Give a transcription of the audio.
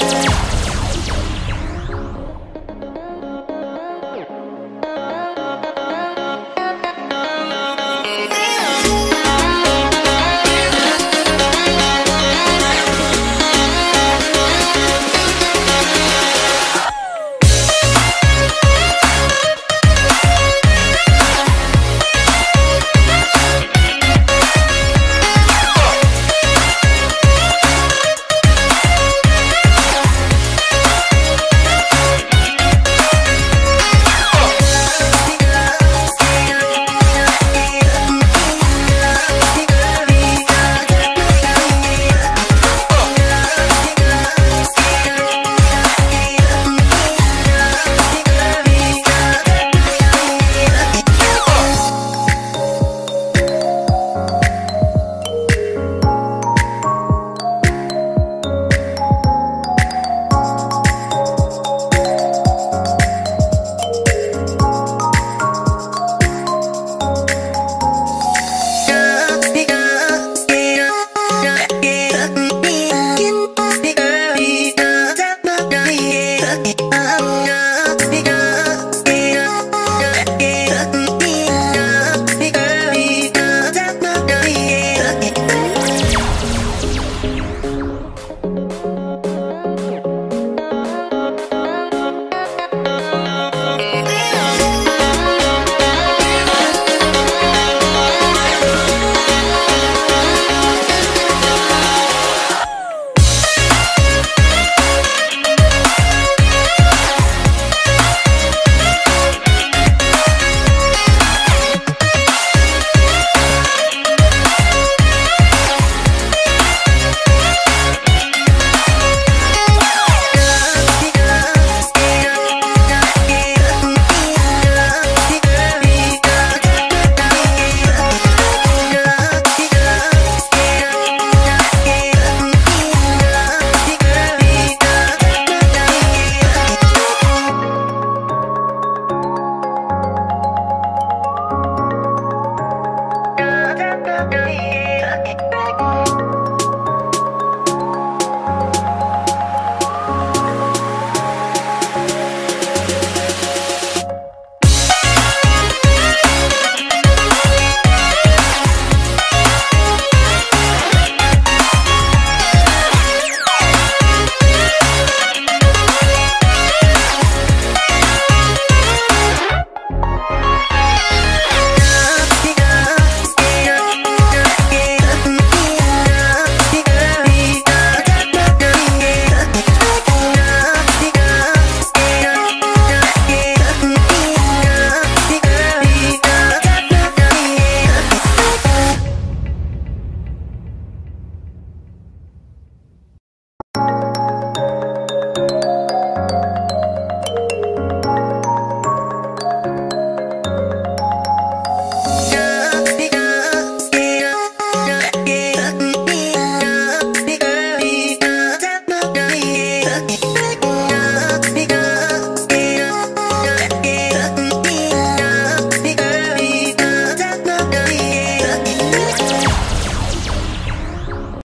Yeah. me.